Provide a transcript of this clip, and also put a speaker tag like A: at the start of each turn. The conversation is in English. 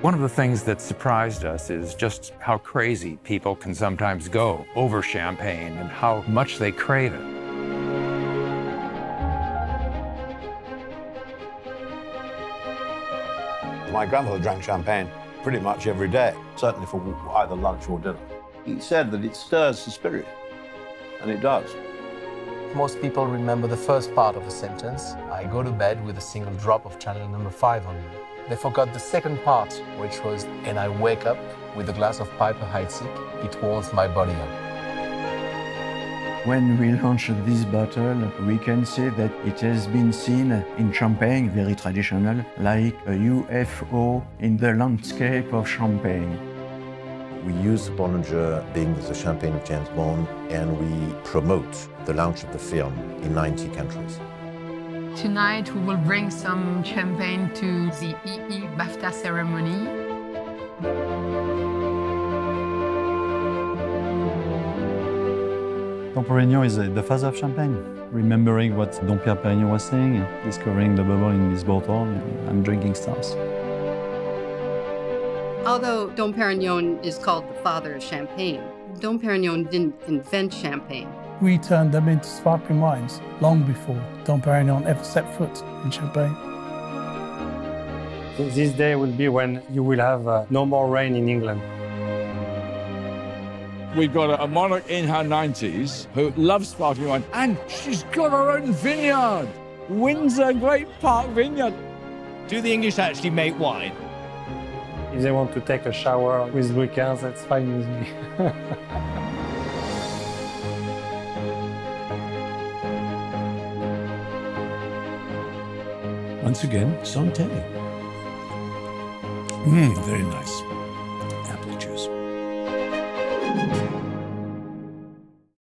A: One of the things that surprised us is just how crazy people can sometimes go over champagne and how much they crave it.
B: My grandfather drank champagne pretty much every day, certainly for either lunch or dinner. He said that it stirs the spirit, and it does.
C: Most people remember the first part of a sentence. I go to bed with a single drop of Chanel number five on me. They forgot the second part, which was, and I wake up with a glass of Piper Heidsieck. It warms my body up.
D: When we launched this bottle, we can say that it has been seen in Champagne, very traditional, like a UFO in the landscape of Champagne.
E: We use Bollinger being the champagne of James Bond, and we promote the launch of the film in 90 countries.
F: Tonight we will bring some champagne to the EE BAFTA ceremony.
G: Dom Perignon is the father of champagne. Remembering what Dom Pierre Perignon was saying, discovering the bubble in this bottle, I'm drinking stars.
H: Although Dom Perignon is called the father of champagne, Dom Perignon didn't invent champagne.
I: We turned them into sparkling wines long before Dom Perignon ever set foot in Champagne.
J: This day will be when you will have uh, no more rain in England.
K: We've got a, a, monarch in her 90s who loves sparkling wine, and she's got her own vineyard, Windsor Great Park Vineyard.
L: Do the English actually make wine?
J: If they want to take a shower with weekends, that's fine with me.
M: Once again, saute. Mmm, very nice. Apple juice.